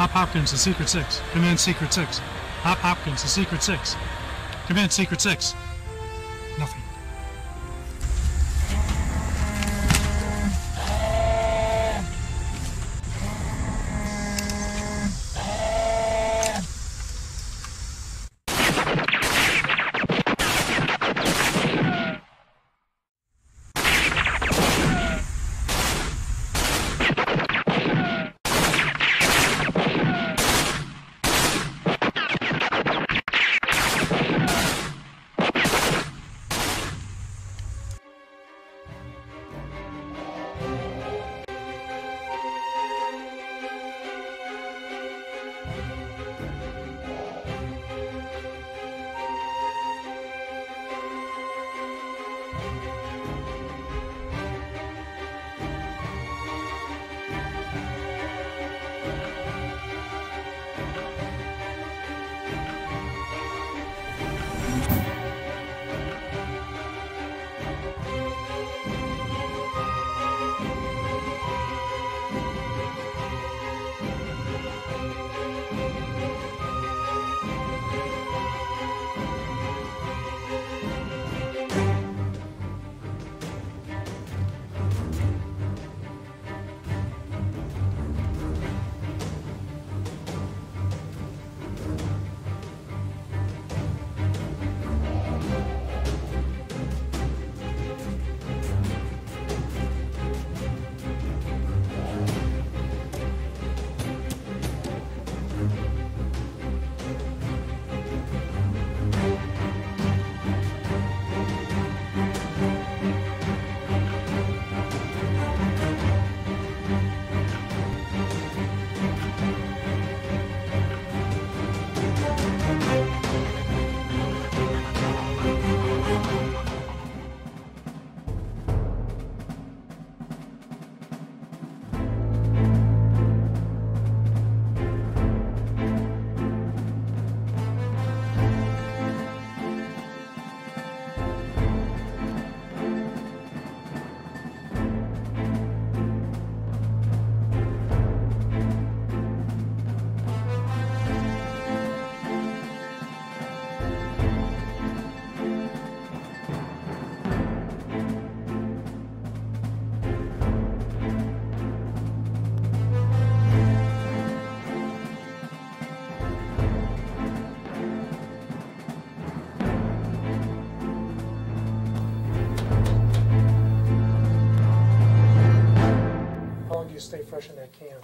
Hop Hopkins, the Secret Six. Command Secret Six. Hop Hopkins, the Secret Six. Command Secret Six. Stay fresh in that can?